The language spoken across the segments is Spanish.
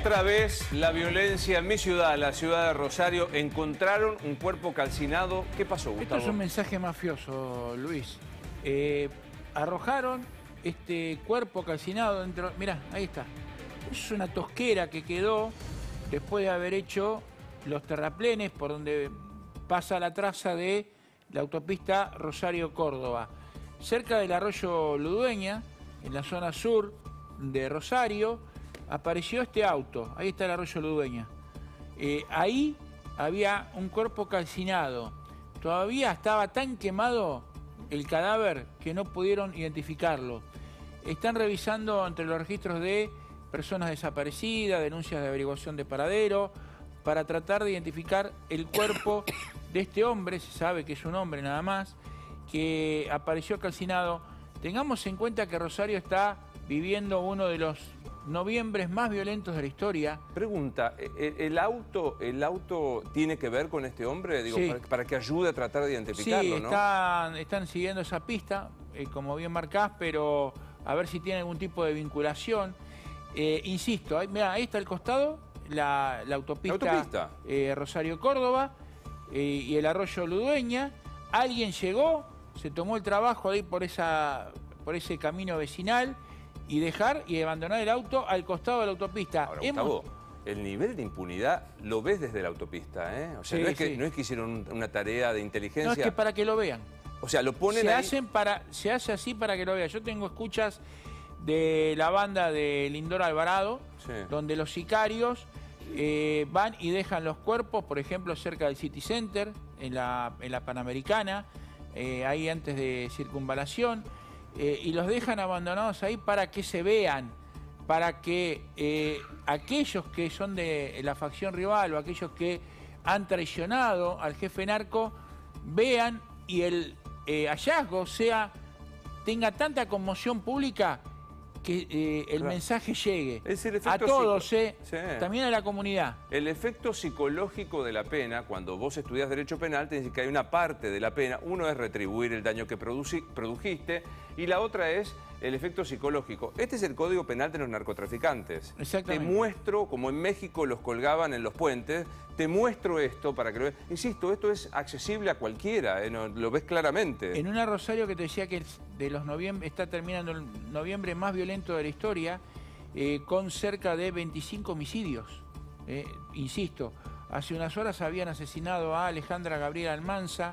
Otra vez la violencia en mi ciudad, la ciudad de Rosario. Encontraron un cuerpo calcinado. ¿Qué pasó, Esto Gustavo? es un mensaje mafioso, Luis. Eh, arrojaron este cuerpo calcinado dentro... Mirá, ahí está. Es una tosquera que quedó después de haber hecho los terraplenes por donde pasa la traza de la autopista Rosario-Córdoba. Cerca del arroyo Ludueña, en la zona sur de Rosario, apareció este auto. Ahí está el arroyo Ludueña. Eh, ahí había un cuerpo calcinado. Todavía estaba tan quemado el cadáver que no pudieron identificarlo. Están revisando entre los registros de personas desaparecidas, denuncias de averiguación de paradero, para tratar de identificar el cuerpo de este hombre, se sabe que es un hombre nada más, que apareció calcinado. Tengamos en cuenta que Rosario está viviendo uno de los noviembres más violentos de la historia. Pregunta, ¿e- ¿el, auto, ¿el auto tiene que ver con este hombre? Digo, Sí. para, para que ayude a tratar de Sí, identificarlo, ¿no? están, están siguiendo esa pista, eh, como bien marcás, pero a ver si tiene algún tipo de vinculación. Eh, insisto, ahí, mirá, ahí está al costado, la, la autopista, La autopista. eh, Rosario-Córdoba y el arroyo Ludueña. Alguien llegó, se tomó el trabajo ahí por, esa, por ese camino vecinal y dejar y abandonar el auto al costado de la autopista. Ahora, Hemos- Gustavo, el nivel de impunidad lo ves desde la autopista, ¿eh? O sea, Sí, no, es que, sí. no es que hicieron un- una tarea de inteligencia. no es que para que lo vean. O sea, lo ponen se ahí... hacen para se hace así para que lo vea. Yo tengo escuchas de la banda de Lindor Alvarado, Sí. donde los sicarios eh, van y dejan los cuerpos, por ejemplo, cerca del City Center, en la, en la Panamericana, eh, ahí antes de circunvalación, eh, y los dejan abandonados ahí para que se vean, para que eh, aquellos que son de la facción rival o aquellos que han traicionado al jefe narco vean y el eh, hallazgo sea tenga tanta conmoción pública que eh, el Claro. mensaje llegue Es el a todos, eh, Sí. también a la comunidad. El efecto psicológico de la pena, cuando vos estudias Derecho Penal, te dice que hay una parte de la pena, uno es retribuir el daño que produci- produjiste y la otra es el efecto psicológico. Este es el Código Penal de los narcotraficantes. Exactamente. Te muestro, como en México los colgaban en los puentes, te muestro esto para que lo veas. Insisto, esto es accesible a cualquiera, eh, no- lo ves claramente. En una Rosario que te decía que de los noviembre, está terminando el noviembre más violento de la historia, eh, con cerca de 25 homicidios. Eh, insisto, hace unas horas habían asesinado a Alejandra Gabriela Almanza,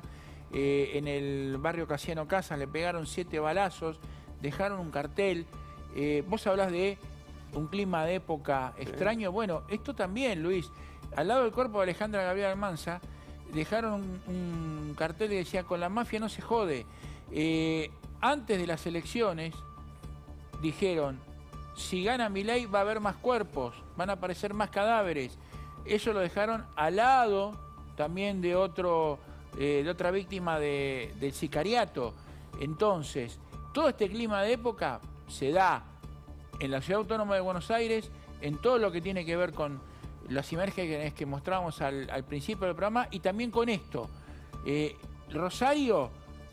en el barrio Casiano Casas le pegaron siete balazos, dejaron un cartel. Eh, vos hablás de un clima de época extraño. Bueno, esto también, Luis. Al lado del cuerpo de Alejandra Gabriela Almanza, dejaron un, un cartel que decía, con la mafia no se jode. Eh, antes de las elecciones, dijeron, si gana Milei va a haber más cuerpos, van a aparecer más cadáveres. Eso lo dejaron al lado también de, otro, eh, de otra víctima de- del sicariato. Entonces, todo este clima de época se da en la Ciudad Autónoma de Buenos Aires, en todo lo que tiene que ver con las imágenes que mostramos al, al principio del programa y también con esto. Eh, Rosario,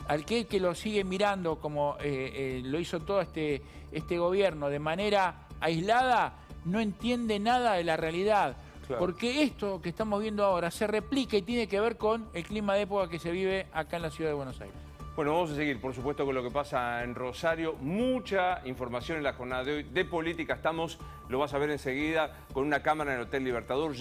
al que, que lo sigue mirando como eh, eh, lo hizo todo este, este gobierno de manera aislada, no entiende nada de la realidad. Claro. Porque esto que estamos viendo ahora se replica y tiene que ver con el clima de época que se vive acá en la ciudad de Buenos Aires. Bueno, vamos a seguir, por supuesto, con lo que pasa en Rosario. Mucha información en la jornada de hoy de política. Estamos, lo vas a ver enseguida, con una cámara en el Hotel Libertador.